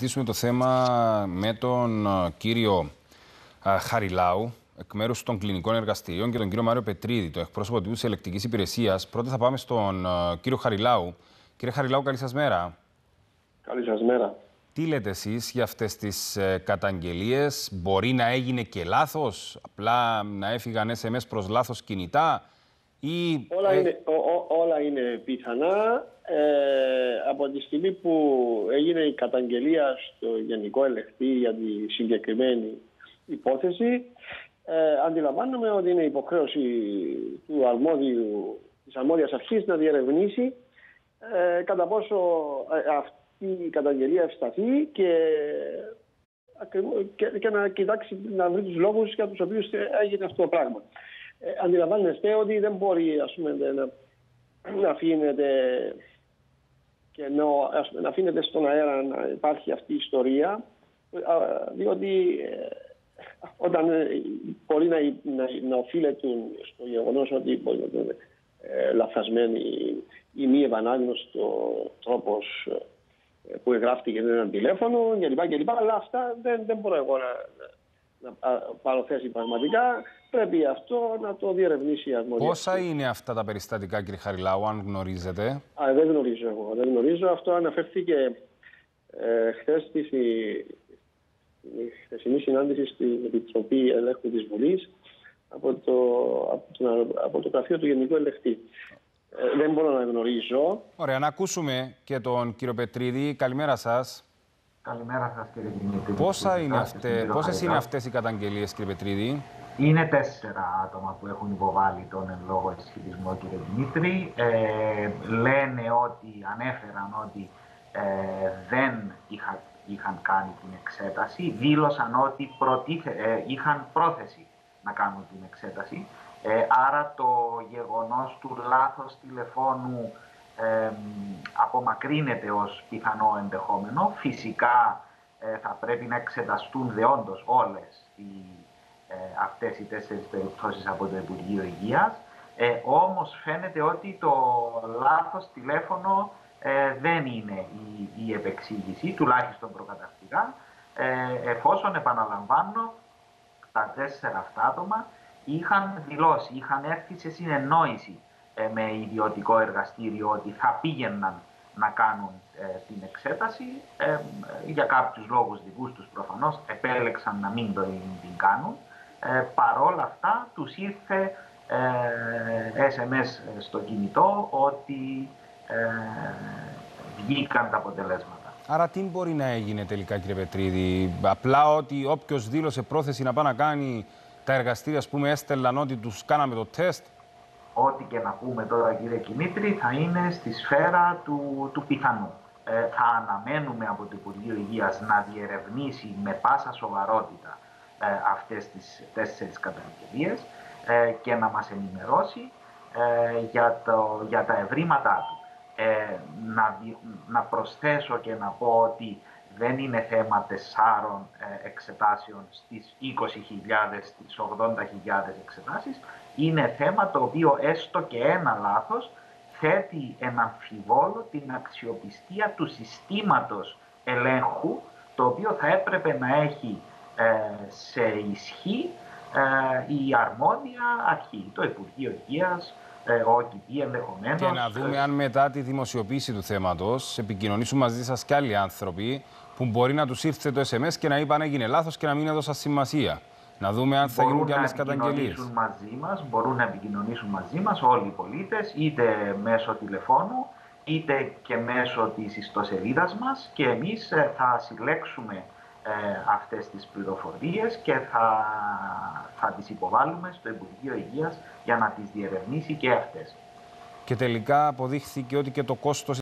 συζητήσουμε το θέμα με τον κύριο Χαριλάου, εκ μέρους των κλινικών εργαστηρίων και τον κύριο Μάριο Πετρίδη, το εκπρόσωπο του Ελεκτρική Υπηρεσίας. Πρώτα θα πάμε στον κύριο Χαριλάου. Κύριε Χαριλάου, καλή σας μέρα. Καλή σας μέρα. Τι λέτε εσείς για αυτές τις ε, καταγγελίες, Μπορεί να έγινε και λάθος, απλά να έφυγαν SMS προς λάθος κινητά, ή... Όλα, είναι, όλα είναι πιθανά. Ε, από τη στιγμή που έγινε η καταγγελία στο Γενικό Ελεκτή για τη συγκεκριμένη υπόθεση, ε, αντιλαμβάνομαι ότι είναι υποχρέωση του αρμόδιου, της αρμόδιας αρχής να διερευνήσει ε, κατά πόσο ε, αυτή η καταγγελία ευσταθεί και, και, και να κοιτάξει να βρει τους λόγους για τους οποίους έγινε αυτό το πράγμα. Ε, αντιλαμβάνεστε ότι δεν μπορεί ας πούμε, να, να αφήνεται και να, να αφήνεται στον αέρα να υπάρχει αυτή η ιστορία διότι ε, όταν ε, μπορεί να, να, να οφείλεται στο γεγονός ότι μπορεί να είναι ε, λαθασμένη ή μη ευανάγνωστο τρόπος που εγγράφτηκε ένα τηλέφωνο κλπ. Αλλά αυτά δεν, δεν μπορώ εγώ να, να πάρω θέση πραγματικά. Πρέπει αυτό να το διερευνήσει η αρμόδια. Πόσα είναι αυτά τα περιστατικά, κύριε Χαριλάου, αν γνωρίζετε; Α, δεν γνωρίζω εγώ. Δεν γνωρίζω. Αυτό αναφέρθηκε ε, χθες στη, χθεσινή συνάντηση στην Επιτροπή Ελέγχου της Βουλής από το, από το, από το γραφείο του Γενικού Ελεκτή. Ε, δεν μπορώ να γνωρίζω. Ωραία, να ακούσουμε και τον κύριο Πετρίδη. Καλημέρα σας. Καλημέρα σας κύριε Δημήτρη. Πόσα είναι αυτές, πόσες είναι αυτές οι καταγγελίες κύριε Πετρίδη; Είναι τέσσερα άτομα που έχουν υποβάλει τον εν λόγω ισχυρισμό κύριε Δημήτρη. Ε, λένε ότι, ανέφεραν ότι ε, δεν είχα, είχαν κάνει την εξέταση. Δήλωσαν ότι προτίθε, ε, είχαν πρόθεση να κάνουν την εξέταση. Ε, άρα το γεγονός του λάθος τηλεφώνου απομακρύνεται ως πιθανό ενδεχόμενο. Φυσικά ε, θα πρέπει να εξεταστούν δεόντως όλες οι, ε, αυτές οι τέσσερις περιπτώσεις από το Υπουργείο Υγείας. Ε, όμως φαίνεται ότι το λάθος τηλέφωνο ε, δεν είναι η, η επεξήγηση, τουλάχιστον προκαταρκτικά, ε, εφόσον επαναλαμβάνω τα τέσσερα αυτά άτομα είχαν δηλώσει, είχαν έρθει σε συνεννόηση ε, με ιδιωτικό εργαστήριο ότι θα πήγαιναν να κάνουν ε, την εξέταση. Ε, για κάποιους λόγους δικούς τους προφανώς επέλεξαν να μην το, την κάνουν. Ε, παρόλα αυτά τους ήρθε SMS στο κινητό ότι βγήκαν τα αποτελέσματα. Άρα τι μπορεί να έγινε τελικά κύριε Πετρίδη, απλά ότι όποιος δήλωσε πρόθεση να πάει να κάνει τα εργαστήρια, ας πούμε, έστελναν ότι τους κάναμε το τεστ, ό,τι και να πούμε τώρα κύριε Κιμήτρη θα είναι στη σφαίρα του, του πιθανού. Ε, θα αναμένουμε από το Υπουργείο Υγείας να διερευνήσει με πάσα σοβαρότητα ε, αυτές τις τέσσερις καταγγελίες ε, και να μας ενημερώσει ε, για, το, για τα ευρήματά του. Ε, να, να προσθέσω και να πω ότι δεν είναι θέμα τεσσάρων ε, εξετάσεων στις 20.000, στις 80.000 εξετάσεις. Είναι θέμα το οποίο έστω και ένα λάθος θέτει ένα αμφιβόλο την αξιοπιστία του συστήματος ελέγχου το οποίο θα έπρεπε να έχει ε, σε ισχύ ε, η αρμόδια αρχή, το Υπουργείο Υγείας, ε, ο ενδεχομένως. Και να δούμε αν μετά τη δημοσιοποίηση του θέματος επικοινωνήσουν μαζί σας και άλλοι άνθρωποι που μπορεί να τους ήρθε το SMS και να είπαν έγινε λάθος και να μην έδωσαν σημασία. Να δούμε αν θα γίνουν και άλλες καταγγελίες. μαζί μας, μπορούν να επικοινωνήσουν μαζί μας όλοι οι πολίτες, είτε μέσω τηλεφώνου, είτε και μέσω της ιστοσελίδας μας και εμείς ε, θα συλλέξουμε ε, αυτές τις πληροφορίες και θα, θα τις υποβάλουμε στο Υπουργείο Υγείας για να τις διερευνήσει και αυτές. Και τελικά αποδείχθηκε ότι και το κόστος